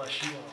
bless you all.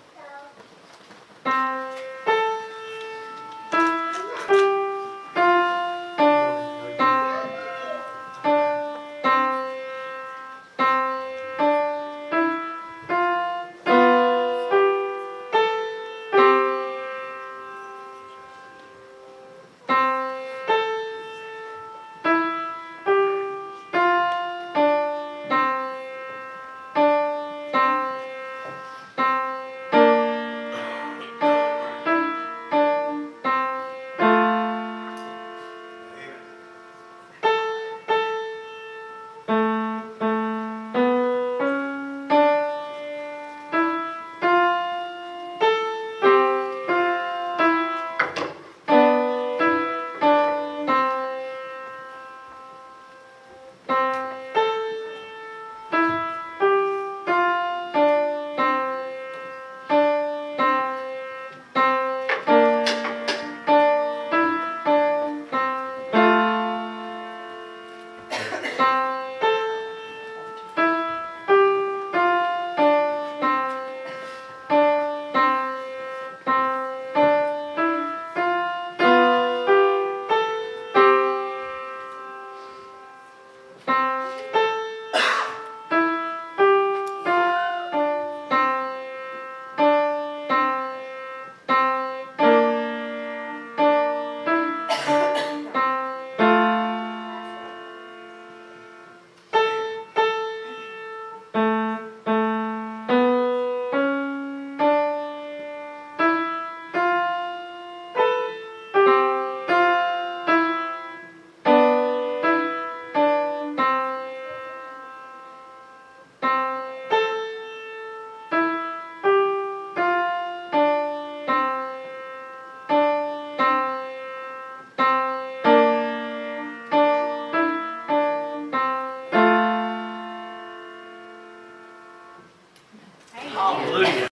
Hallelujah.